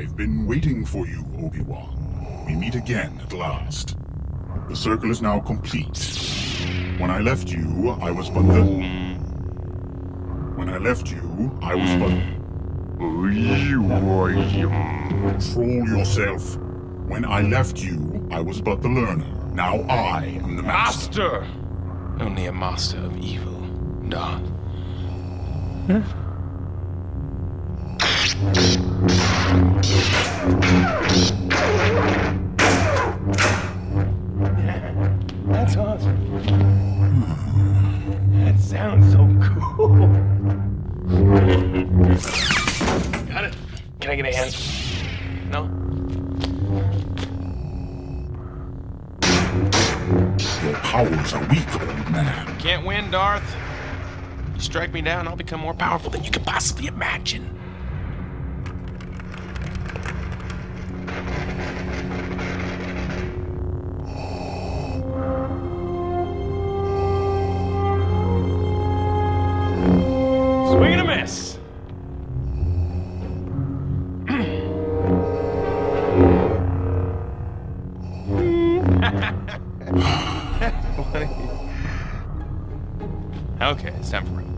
I've been waiting for you, Obi-Wan. We meet again at last. The circle is now complete. When I left you, I was but the... When I left you, I was but... Control yourself. When I left you, I was but the learner. Now I am the master. Master! Only a master of evil, Darth. That's awesome. That sounds so cool. Got it. Can I get a hand? No? Your powers are weak, old man. Can't win, Darth. You strike me down, I'll become more powerful than you could possibly imagine. Swing and a miss. That's funny. Okay, it's time for